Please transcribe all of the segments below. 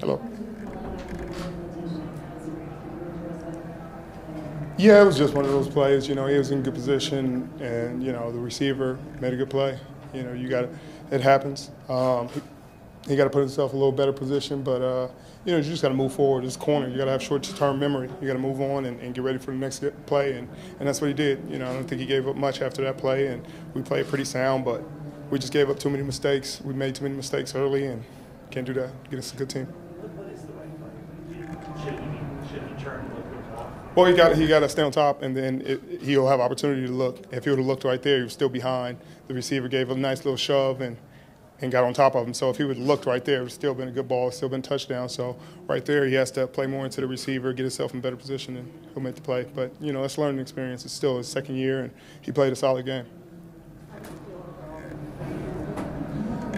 Hello. Yeah, it was just one of those plays. You know, he was in good position, and you know the receiver made a good play. You know, you got it. Happens. Um, he, he got to put himself a little better position, but uh, you know, you just got to move forward. This corner, you got to have short-term memory. You got to move on and, and, get ready for the next play, and, and that's what he did. You know, I don't think he gave up much after that play, and we played pretty sound, but we just gave up too many mistakes. We made too many mistakes early, and can't do that. Get us a good team. What is the right play? Should he, should he Well, he got he got to stay on top, and then it, he'll have opportunity to look. If he would have looked right there, he was still behind. The receiver gave a nice little shove and and got on top of him. So if he would have looked right there, it would still been a good ball, still been touchdown. So right there, he has to play more into the receiver, get himself in better position, and he'll make the play. But you know, it's learning experience. It's still his second year, and he played a solid game.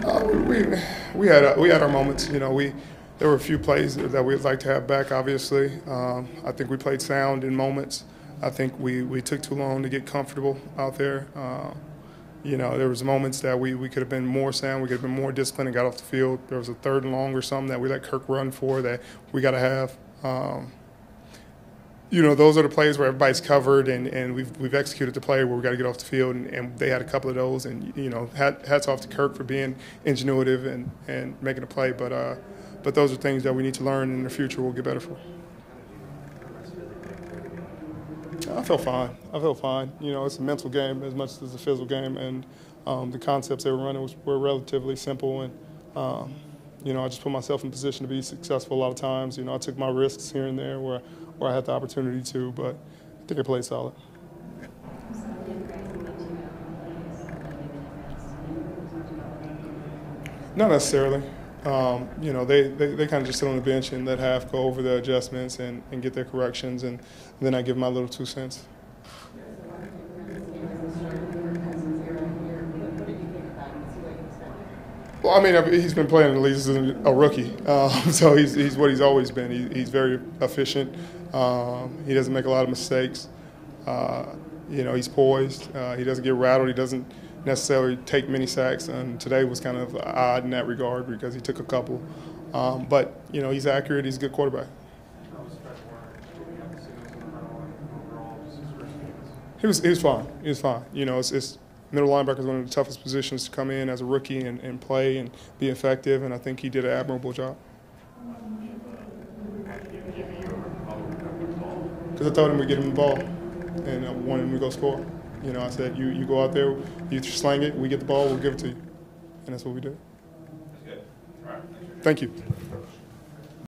Uh, we we had uh, we had our moments. You know, we there were a few plays that we'd like to have back. Obviously, um, I think we played sound in moments. I think we, we took too long to get comfortable out there. Uh, you know, there was moments that we, we could have been more sound, we could have been more disciplined and got off the field. There was a third and long or something that we let Kirk run for that we got to have. Um, you know, those are the plays where everybody's covered and, and we've, we've executed the play where we got to get off the field. And, and, they had a couple of those. And, you know, hats off to Kirk for being ingenuitive and, and making a play. But, uh, but those are things that we need to learn and in the future we'll get better for. I feel fine. I feel fine. You know, it's a mental game as much as a physical game. And um, the concepts they were running was, were relatively simple. And, um, you know, I just put myself in position to be successful a lot of times. You know, I took my risks here and there where – where I had the opportunity to, but I think I played solid. Not necessarily. Um, you know, they, they, they kind of just sit on the bench and let half go over the adjustments and, and get their corrections, and, then I give my little two cents. Well, I mean, he's been playing at least as a rookie, um, so he's, he's what he's always been. He, he's very efficient. Um, he doesn't make a lot of mistakes. Uh, you know, he's poised. Uh, he doesn't get rattled. He doesn't necessarily take many sacks. And today was kind of odd in that regard because he took a couple. Um, but you know, he's accurate. He's a good quarterback. He was he was fine. He was fine. You know, it's, it's middle linebacker is one of the toughest positions to come in as a rookie and, and play and be effective, and I think he did an admirable job. Because I told him we get him the ball, and I wanted him to go score. You know, I said, you, you go out there, you slang it, we get the ball, we'll give it to you. And that's what we did. That's good. All right. Thank you.